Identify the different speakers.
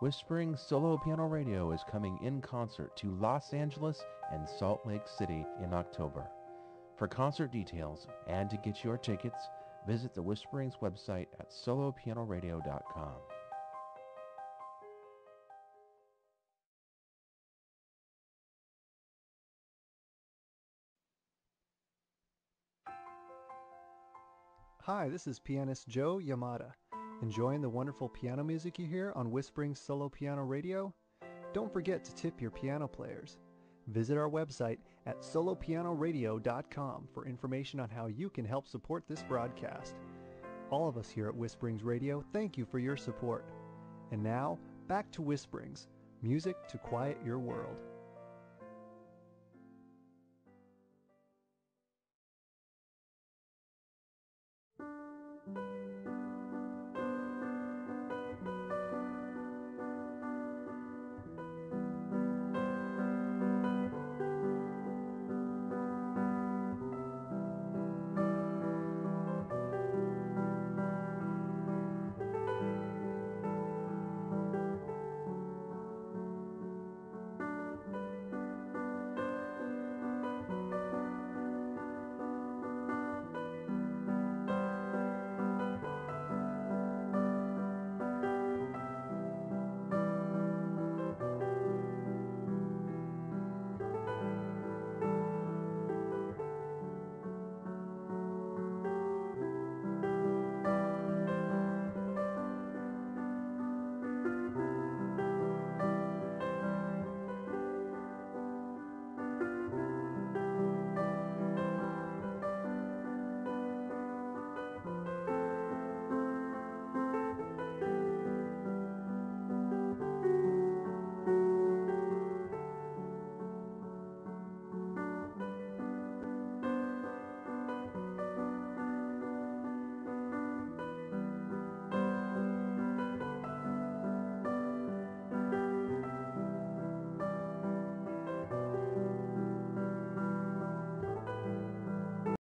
Speaker 1: Whispering Solo Piano Radio is coming in concert to Los Angeles and Salt Lake City in October. For concert details and to get your tickets, visit the Whisperings website at solopianoradio.com.
Speaker 2: Hi, this is pianist Joe Yamada. Enjoying the wonderful piano music you hear on Whispering Solo Piano Radio? Don't forget to tip your piano players. Visit our website at solopianoradio.com for information on how you can help support this broadcast. All of us here at Whisperings Radio thank you for your support. And now, back to Whisperings, music to quiet your world.